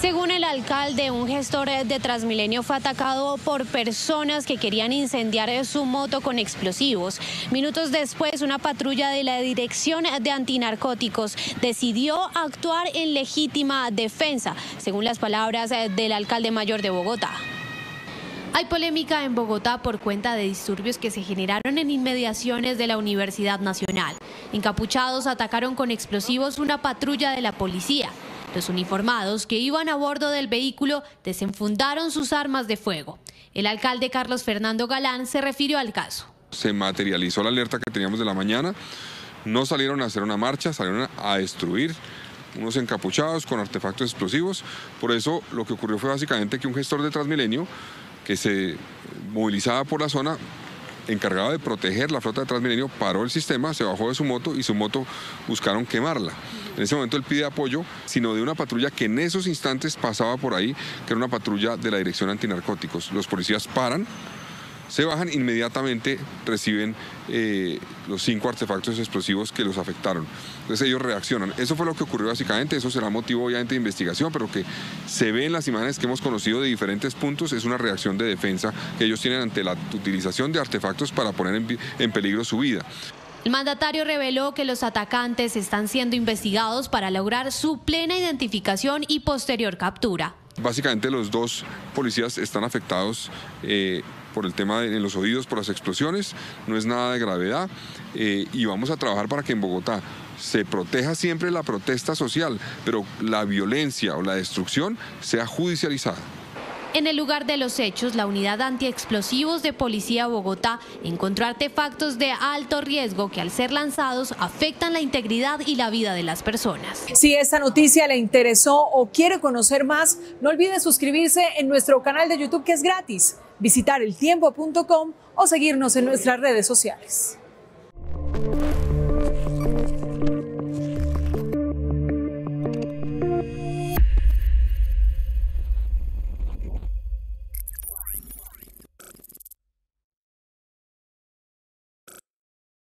Según el alcalde, un gestor de Transmilenio fue atacado por personas que querían incendiar su moto con explosivos. Minutos después, una patrulla de la Dirección de Antinarcóticos decidió actuar en legítima defensa, según las palabras del alcalde mayor de Bogotá. Hay polémica en Bogotá por cuenta de disturbios que se generaron en inmediaciones de la Universidad Nacional. Encapuchados atacaron con explosivos una patrulla de la policía. Los uniformados que iban a bordo del vehículo desenfundaron sus armas de fuego. El alcalde Carlos Fernando Galán se refirió al caso. Se materializó la alerta que teníamos de la mañana. No salieron a hacer una marcha, salieron a destruir unos encapuchados con artefactos explosivos. Por eso lo que ocurrió fue básicamente que un gestor de Transmilenio que se movilizaba por la zona encargado de proteger la flota de Transmilenio, paró el sistema, se bajó de su moto y su moto buscaron quemarla. En ese momento él pide apoyo, sino de una patrulla que en esos instantes pasaba por ahí, que era una patrulla de la Dirección Antinarcóticos. Los policías paran, se bajan, inmediatamente reciben eh, los cinco artefactos explosivos que los afectaron. Entonces ellos reaccionan. Eso fue lo que ocurrió básicamente, eso será motivo obviamente de investigación, pero que se ve en las imágenes que hemos conocido de diferentes puntos, es una reacción de defensa que ellos tienen ante la utilización de artefactos para poner en, en peligro su vida. El mandatario reveló que los atacantes están siendo investigados para lograr su plena identificación y posterior captura. Básicamente los dos policías están afectados eh, por el tema de, los oídos por las explosiones, no es nada de gravedad eh, y vamos a trabajar para que en Bogotá se proteja siempre la protesta social, pero la violencia o la destrucción sea judicializada. En el lugar de los hechos, la unidad antiexplosivos de Policía Bogotá encontró artefactos de alto riesgo que al ser lanzados afectan la integridad y la vida de las personas. Si esta noticia le interesó o quiere conocer más, no olvide suscribirse en nuestro canal de YouTube que es gratis, visitar eltiempo.com o seguirnos en nuestras redes sociales.